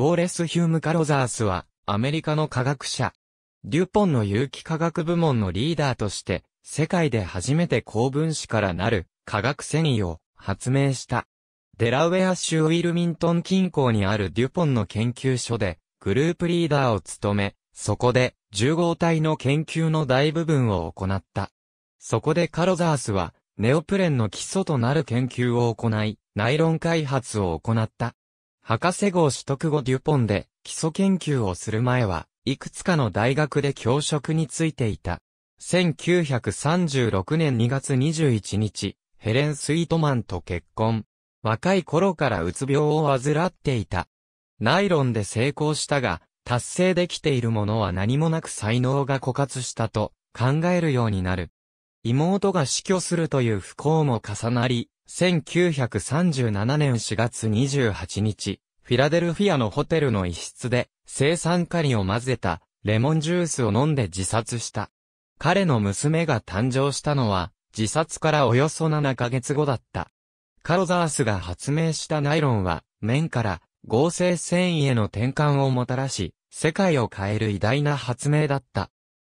ウォーレス・ヒューム・カロザースは、アメリカの科学者。デュポンの有機化学部門のリーダーとして、世界で初めて高分子からなる化学繊維を発明した。デラウェア州ウィルミントン近郊にあるデュポンの研究所でグループリーダーを務め、そこで重合体の研究の大部分を行った。そこでカロザースはネオプレンの基礎となる研究を行い、ナイロン開発を行った。博士号取得後デュポンで基礎研究をする前は、いくつかの大学で教職についていた。1936年2月21日、ヘレン・スイートマンと結婚。若い頃からうつ病を患っていた。ナイロンで成功したが、達成できているものは何もなく才能が枯渇したと考えるようになる。妹が死去するという不幸も重なり、1937年4月28日、フィラデルフィアのホテルの一室で、生酸カリを混ぜたレモンジュースを飲んで自殺した。彼の娘が誕生したのは、自殺からおよそ7ヶ月後だった。カロザースが発明したナイロンは、面から合成繊維への転換をもたらし、世界を変える偉大な発明だった。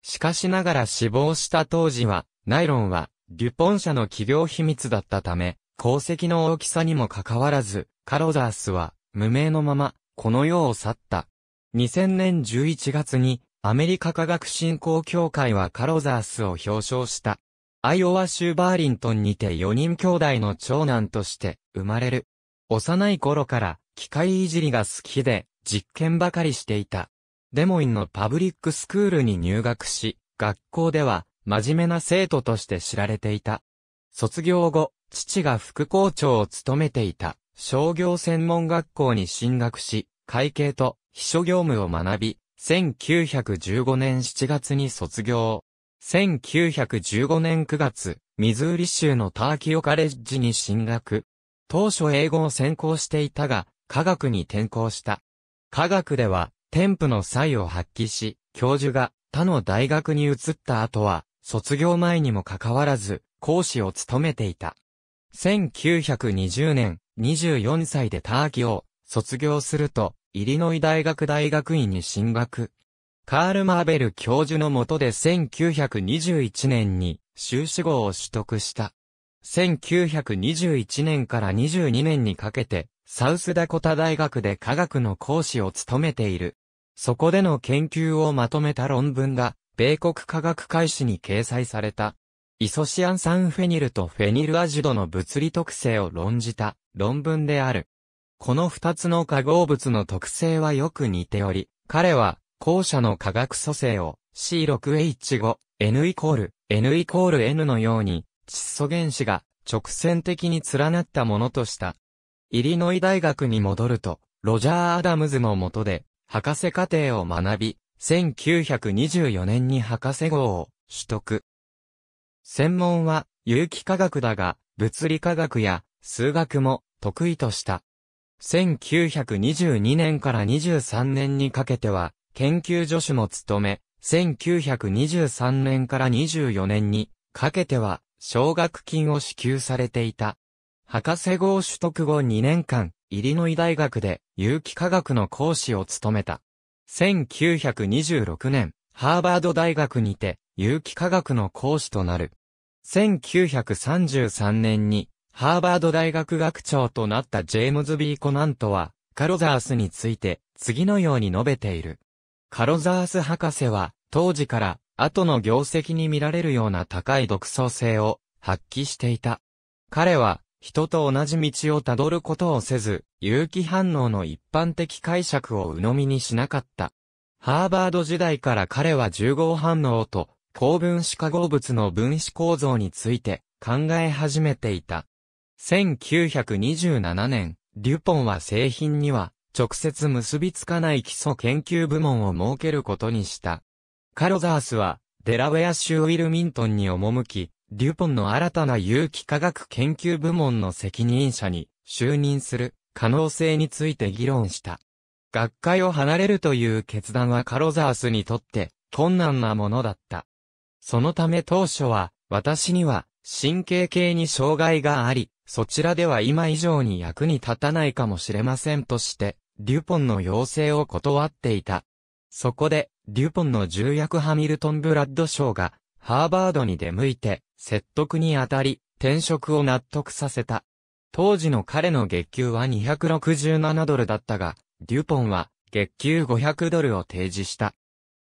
しかしながら死亡した当時は、ナイロンは、デュポン社の企業秘密だったため、功績の大きさにもかかわらず、カロザースは、無名のまま、この世を去った。2000年11月に、アメリカ科学振興協会はカロザースを表彰した。アイオワ州バーリントンにて4人兄弟の長男として生まれる。幼い頃から機械いじりが好きで実験ばかりしていた。デモインのパブリックスクールに入学し、学校では真面目な生徒として知られていた。卒業後、父が副校長を務めていた商業専門学校に進学し、会計と秘書業務を学び、1915年7月に卒業。1915年9月、ミズーリ州のターキオカレッジに進学。当初英語を専攻していたが、科学に転校した。科学では、添付の際を発揮し、教授が他の大学に移った後は、卒業前にもかかわらず、講師を務めていた。1920年、24歳でターキを卒業すると、イリノイ大学大学院に進学。カール・マーベル教授の下で1921年に修士号を取得した。1921年から22年にかけて、サウスダコタ大学で科学の講師を務めている。そこでの研究をまとめた論文が、米国科学会誌に掲載された。イソシアン酸フェニルとフェニルアジドの物理特性を論じた論文である。この二つの化合物の特性はよく似ており、彼は後者の化学組成を C6H5、N イコール、N イコール N のように窒素原子が直線的に連なったものとした。イリノイ大学に戻ると、ロジャー・アダムズの下で博士課程を学び、1924年に博士号を取得。専門は有機化学だが、物理化学や数学も得意とした。1922年から23年にかけては、研究助手も務め、1923年から24年にかけては、奨学金を支給されていた。博士号取得後2年間、イリノイ大学で有機化学の講師を務めた。1926年、ハーバード大学にて有機化学の講師となる。1933年にハーバード大学学長となったジェームズ・ビー・コナントは、カロザースについて次のように述べている。カロザース博士は、当時から後の業績に見られるような高い独創性を発揮していた。彼は、人と同じ道をたどることをせず、有機反応の一般的解釈を鵜呑みにしなかった。ハーバード時代から彼は重合反応と高分子化合物の分子構造について考え始めていた。1927年、デュポンは製品には直接結びつかない基礎研究部門を設けることにした。カロザースはデラウェア州ウィルミントンに赴き、デュポンの新たな有機化学研究部門の責任者に就任する可能性について議論した。学会を離れるという決断はカロザースにとって困難なものだった。そのため当初は私には神経系に障害があり、そちらでは今以上に役に立たないかもしれませんとして、デュポンの要請を断っていた。そこで、デュポンの重役ハミルトン・ブラッド賞が、ハーバードに出向いて、説得にあたり、転職を納得させた。当時の彼の月給は267ドルだったが、デュポンは月給500ドルを提示した。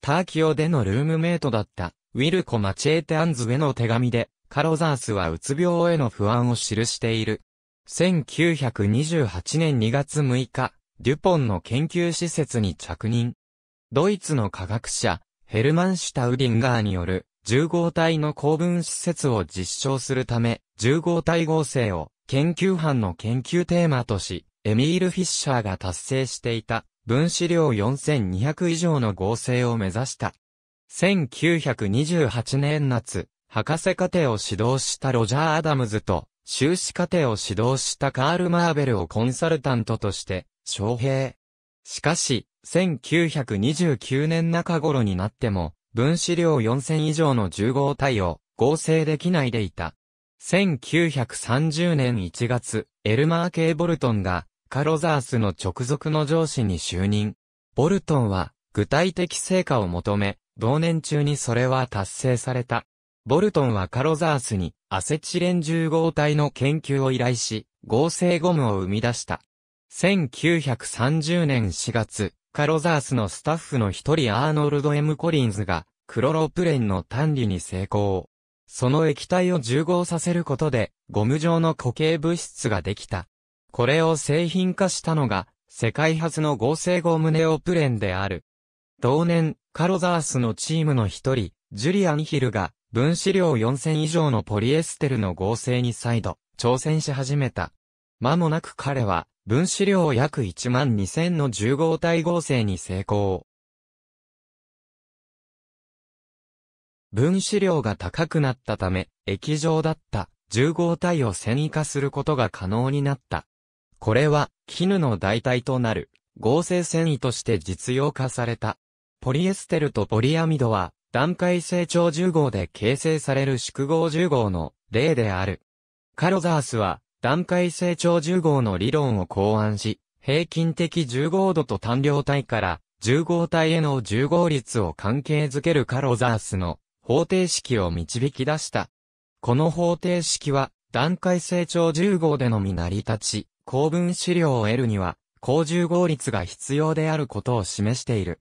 ターキオでのルームメイトだった、ウィルコ・マチェーテ・アンズへの手紙で、カロザースはうつ病への不安を記している。1928年2月6日、デュポンの研究施設に着任。ドイツの科学者、ヘルマン・シュタウディンガーによる、重合体の高分施設を実証するため、重合体合成を研究班の研究テーマとし、エミール・フィッシャーが達成していた分子量4200以上の合成を目指した。1928年夏、博士課程を指導したロジャー・アダムズと、修士課程を指導したカール・マーベルをコンサルタントとして、招聘。しかし、1929年中頃になっても、分子量4000以上の重合体を合成できないでいた。1930年1月、エルマー・ケイ・ボルトンがカロザースの直属の上司に就任。ボルトンは具体的成果を求め、同年中にそれは達成された。ボルトンはカロザースにアセチレン重合体の研究を依頼し、合成ゴムを生み出した。1930年4月、カロザースのスタッフの一人アーノルド・エム・コリンズが、クロロプレンの単理に成功。その液体を重合させることで、ゴム状の固形物質ができた。これを製品化したのが、世界初の合成ゴムネオプレンである。同年、カロザースのチームの一人、ジュリアン・ヒルが、分子量4000以上のポリエステルの合成に再度、挑戦し始めた。間もなく彼は、分子量約1万2000の重合体合成に成功。分子量が高くなったため、液状だった重合体を繊維化することが可能になった。これは、絹の代替となる、合成繊維として実用化された。ポリエステルとポリアミドは、段階成長重合で形成される縮合重合の例である。カロザースは、段階成長重合の理論を考案し、平均的重合度と単量体から重合体への重合率を関係づけるカロザースの方程式を導き出した。この方程式は段階成長重合でのみ成り立ち、高分子量を得るには、高重合率が必要であることを示している。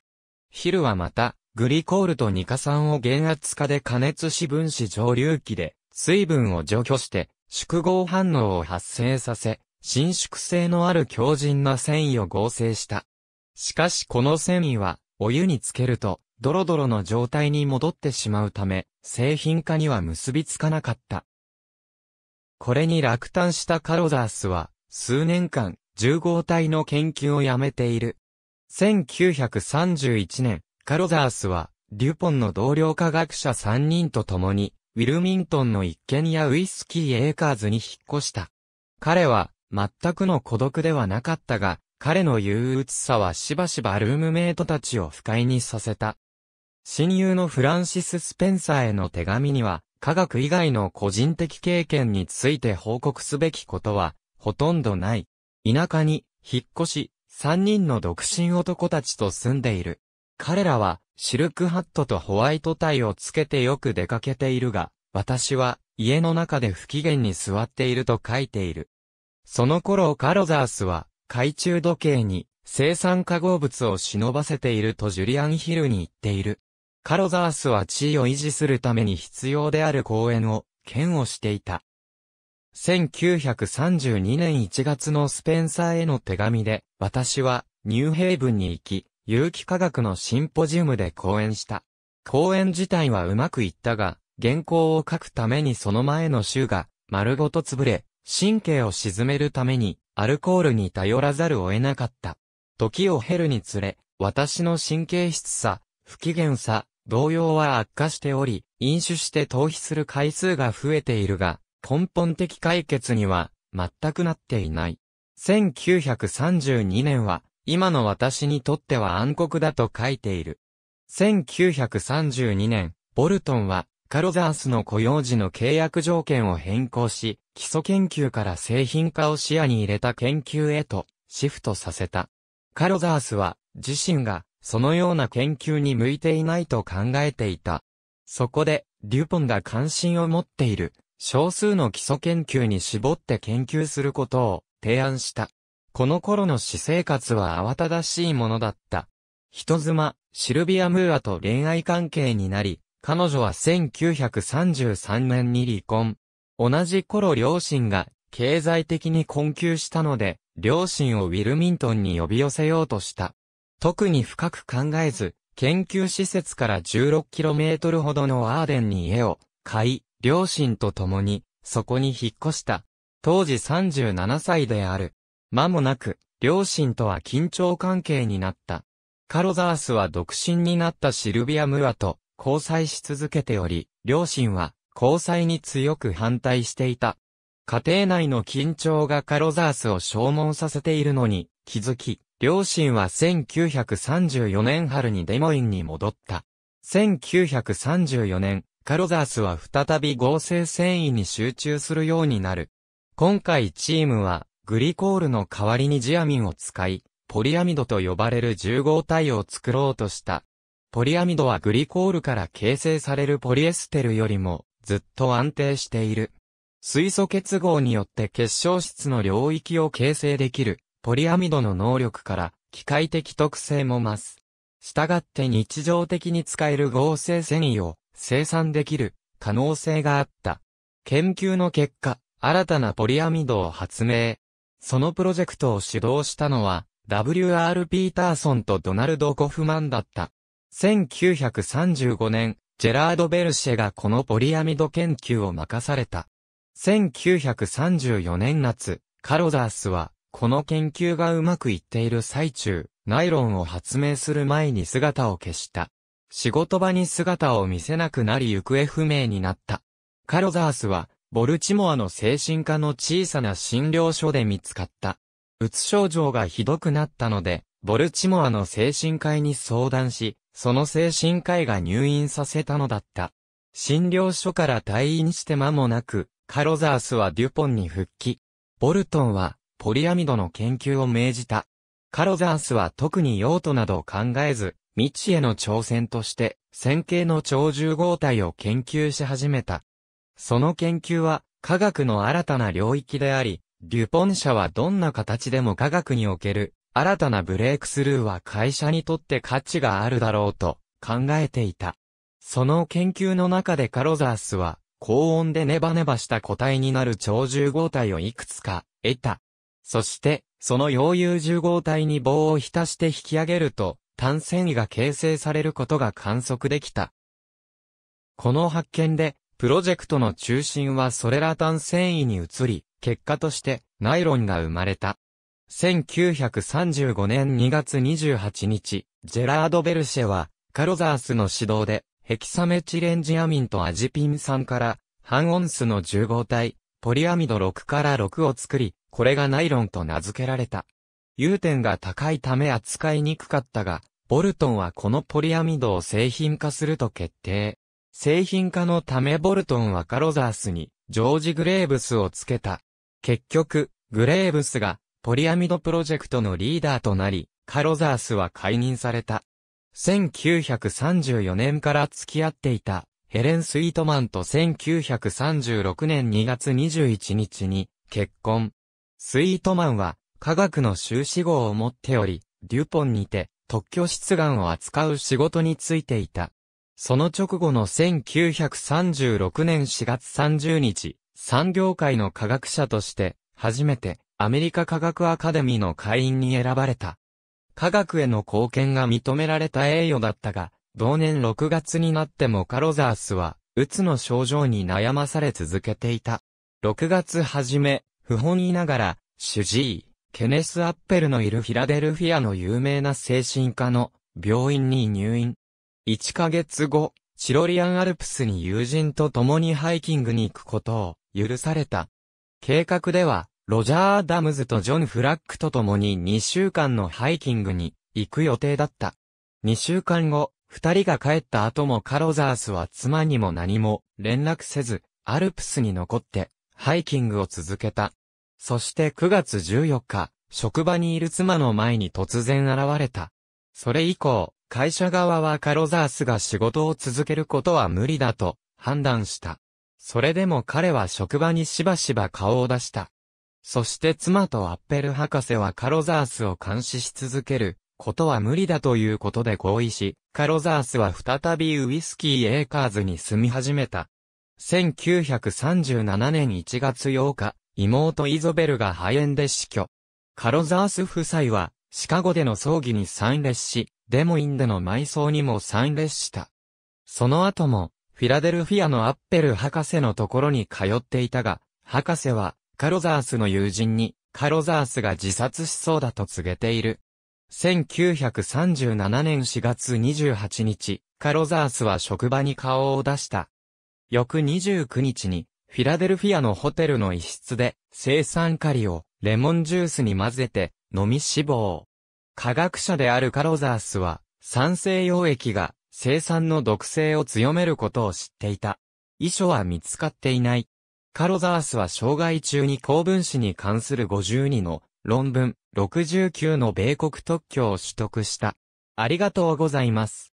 ヒルはまた、グリコールとニカ酸を減圧化で加熱し分子上流器で、水分を除去して、縮合反応を発生させ、伸縮性のある強靭な繊維を合成した。しかしこの繊維は、お湯につけると、ドロドロの状態に戻ってしまうため、製品化には結びつかなかった。これに落胆したカロザースは、数年間、重合体の研究をやめている。1931年、カロザースは、デュポンの同僚科学者3人と共に、ウィルミントンの一軒家ウイスキーエーカーズに引っ越した。彼は、全くの孤独ではなかったが、彼の憂鬱さはしばしばルームメイトたちを不快にさせた。親友のフランシス・スペンサーへの手紙には、科学以外の個人的経験について報告すべきことは、ほとんどない。田舎に、引っ越し、三人の独身男たちと住んでいる。彼らは、シルクハットとホワイトタイをつけてよく出かけているが、私は、家の中で不機嫌に座っていると書いている。その頃カロザースは、懐中時計に、生産化合物を忍ばせているとジュリアン・ヒルに言っている。カロザースは地位を維持するために必要である公演を、剣をしていた。1932年1月のスペンサーへの手紙で、私はニューヘイブンに行き、有機化学のシンポジウムで講演した。講演自体はうまくいったが、原稿を書くためにその前の週が丸ごと潰れ、神経を沈めるためにアルコールに頼らざるを得なかった。時を経るにつれ、私の神経質さ、不機嫌さ、動揺は悪化しており、飲酒して逃避する回数が増えているが、根本的解決には全くなっていない。1932年は今の私にとっては暗黒だと書いている。1932年、ボルトンはカロザースの雇用時の契約条件を変更し、基礎研究から製品化を視野に入れた研究へとシフトさせた。カロザースは自身がそのような研究に向いていないと考えていた。そこで、デュポンが関心を持っている少数の基礎研究に絞って研究することを提案した。この頃の私生活は慌ただしいものだった。人妻、シルビア・ムーアと恋愛関係になり、彼女は1933年に離婚。同じ頃両親が経済的に困窮したので、両親をウィルミントンに呼び寄せようとした。特に深く考えず、研究施設から 16km ほどのアーデンに家を買い、両親と共にそこに引っ越した。当時37歳である。間もなく、両親とは緊張関係になった。カロザースは独身になったシルビア・ムアと交際し続けており、両親は交際に強く反対していた。家庭内の緊張がカロザースを消耗させているのに気づき、両親は1934年春にデモインに戻った。1934年、カロザースは再び合成繊維に集中するようになる。今回チームはグリコールの代わりにジアミンを使い、ポリアミドと呼ばれる重合体を作ろうとした。ポリアミドはグリコールから形成されるポリエステルよりもずっと安定している。水素結合によって結晶質の領域を形成できる、ポリアミドの能力から、機械的特性も増す。したがって日常的に使える合成繊維を生産できる可能性があった。研究の結果、新たなポリアミドを発明。そのプロジェクトを主導したのは、W.R. ピーターソンとドナルド・コフマンだった。1935年、ジェラード・ベルシェがこのポリアミド研究を任された。1934年夏、カロザースは、この研究がうまくいっている最中、ナイロンを発明する前に姿を消した。仕事場に姿を見せなくなり行方不明になった。カロザースは、ボルチモアの精神科の小さな診療所で見つかった。うつ症状がひどくなったので、ボルチモアの精神科医に相談し、その精神科医が入院させたのだった。診療所から退院して間もなく、カロザースはデュポンに復帰。ボルトンは、ポリアミドの研究を命じた。カロザースは特に用途などを考えず、未知への挑戦として、線形の超重合体を研究し始めた。その研究は、科学の新たな領域であり、デュポン社はどんな形でも科学における、新たなブレイクスルーは会社にとって価値があるだろうと考えていた。その研究の中でカロザースは、高温でネバネバした固体になる超重合体をいくつか得た。そして、その溶融重合体に棒を浸して引き上げると、単繊維が形成されることが観測できた。この発見で、プロジェクトの中心はソレラ単繊維に移り、結果としてナイロンが生まれた。1935年2月28日、ジェラード・ベルシェは、カロザースの指導で、ヘキサメチレンジアミンとアジピン酸から半オンスの重合体、ポリアミド6から6を作り、これがナイロンと名付けられた。融点が高いため扱いにくかったが、ボルトンはこのポリアミドを製品化すると決定。製品化のためボルトンはカロザースにジョージ・グレーブスをつけた。結局、グレーブスがポリアミドプロジェクトのリーダーとなり、カロザースは解任された。1934年から付き合っていたヘレン・スイートマンと1936年2月21日に結婚。スイートマンは科学の修士号を持っており、デュポンにて特許出願を扱う仕事についていた。その直後の1936年4月30日、産業界の科学者として初めてアメリカ科学アカデミーの会員に選ばれた。科学への貢献が認められた栄誉だったが、同年6月になってもカロザースは、うつの症状に悩まされ続けていた。6月初め、不本意ながら、主治医、ケネス・アッペルのいるフィラデルフィアの有名な精神科の病院に入院。1ヶ月後、チロリアンアルプスに友人と共にハイキングに行くことを許された。計画では、ロジャー・ダムズとジョン・フラックと共に2週間のハイキングに行く予定だった。2週間後、二人が帰った後もカロザースは妻にも何も連絡せず、アルプスに残ってハイキングを続けた。そして9月14日、職場にいる妻の前に突然現れた。それ以降、会社側はカロザースが仕事を続けることは無理だと判断した。それでも彼は職場にしばしば顔を出した。そして妻とアッペル博士はカロザースを監視し続けることは無理だということで合意し、カロザースは再びウイスキーエーカーズに住み始めた。1937年1月8日、妹イゾベルが肺炎で死去。カロザース夫妻は、シカゴでの葬儀に参列し、デモインでの埋葬にも参列した。その後も、フィラデルフィアのアッペル博士のところに通っていたが、博士は、カロザースの友人に、カロザースが自殺しそうだと告げている。1937年4月28日、カロザースは職場に顔を出した。翌29日に、フィラデルフィアのホテルの一室で、生酸カリをレモンジュースに混ぜて飲み死亡。科学者であるカロザースは、酸性溶液が生産の毒性を強めることを知っていた。遺書は見つかっていない。カロザースは生涯中に高分子に関する52の論文、69の米国特許を取得した。ありがとうございます。